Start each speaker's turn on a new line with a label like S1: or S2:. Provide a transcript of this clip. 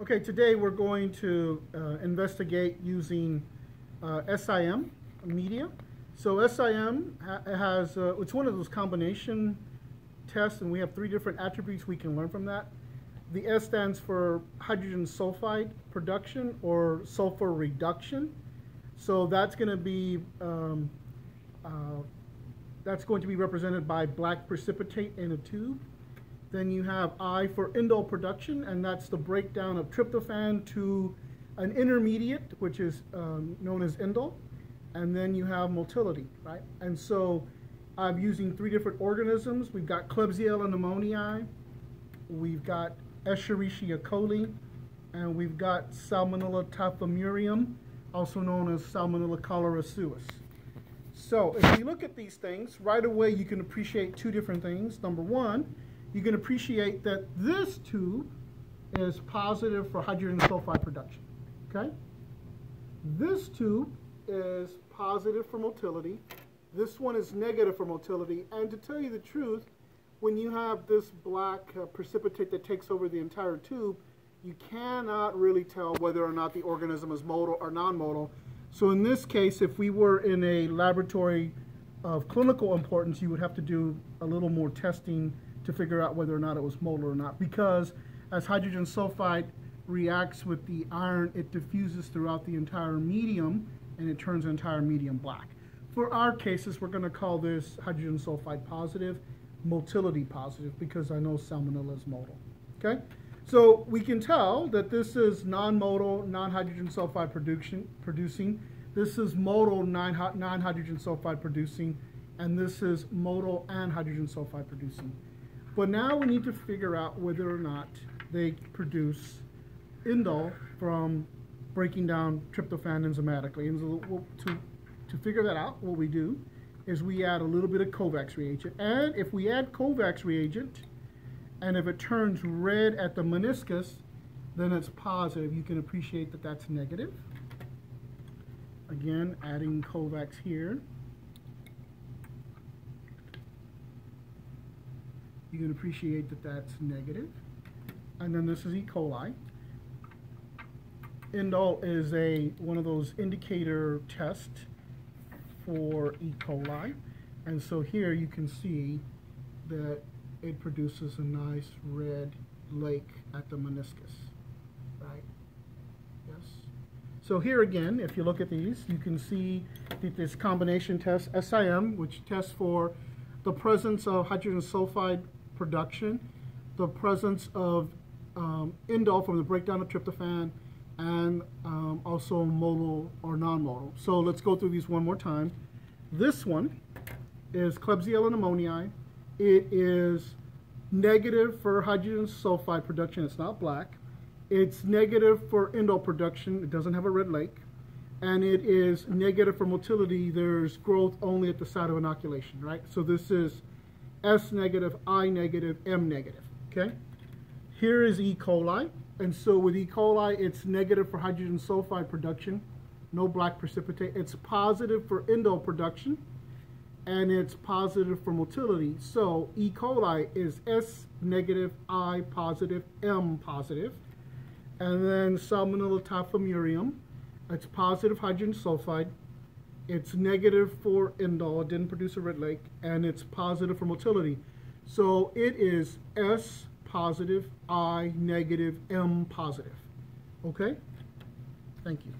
S1: Okay, today we're going to uh, investigate using uh, SIM media. So SIM ha has, uh, it's one of those combination tests and we have three different attributes we can learn from that. The S stands for hydrogen sulfide production or sulfur reduction. So that's going to be um, uh, that's going to be represented by black precipitate in a tube. Then you have I for indole production, and that's the breakdown of tryptophan to an intermediate, which is um, known as indole. And then you have motility, right? And so I'm using three different organisms. We've got Klebsiella pneumoniae, we've got Escherichia coli, and we've got Salmonella typhimurium, also known as Salmonella choleraesuis. So if you look at these things, right away you can appreciate two different things. Number one, you can appreciate that this tube is positive for hydrogen sulfide production, okay? This tube is positive for motility. This one is negative for motility. And to tell you the truth, when you have this black uh, precipitate that takes over the entire tube, you cannot really tell whether or not the organism is motile or non-motile. So in this case, if we were in a laboratory of clinical importance, you would have to do a little more testing to figure out whether or not it was motile or not. Because as hydrogen sulfide reacts with the iron, it diffuses throughout the entire medium and it turns the entire medium black. For our cases, we're going to call this hydrogen sulfide positive, motility positive, because I know salmonella is motile. Okay? So we can tell that this is non-motile, non-hydrogen sulfide production, producing. This is motile non-hydrogen sulfide producing, and this is motile and hydrogen sulfide producing. But now we need to figure out whether or not they produce indole from breaking down tryptophan enzymatically. And so to, to figure that out, what we do is we add a little bit of Kovacs reagent. And if we add Kovacs reagent, and if it turns red at the meniscus, then it's positive. You can appreciate that that's negative. Again, adding Kovacs here. You can appreciate that that's negative. And then this is E. coli. Indole is a one of those indicator tests for E. coli. And so here you can see that it produces a nice red lake at the meniscus, right? Yes. So here again, if you look at these, you can see that this combination test, SIM, which tests for the presence of hydrogen sulfide production, the presence of um, indole from the breakdown of tryptophan, and um, also motile or non-motile. So let's go through these one more time. This one is Klebsiella pneumoniae. It is negative for hydrogen sulfide production. It's not black. It's negative for indole production. It doesn't have a red lake. And it is negative for motility. There's growth only at the site of inoculation, right? So this is S negative, I negative, M negative, okay? Here is E. coli, and so with E. coli, it's negative for hydrogen sulfide production, no black precipitate. It's positive for indole production, and it's positive for motility. So E. coli is S negative, I positive, M positive. And then Salmonella typhimurium, it's positive hydrogen sulfide, it's negative for indole, didn't produce a red lake, and it's positive for motility. So it is S positive, I negative, M positive. Okay? Thank you.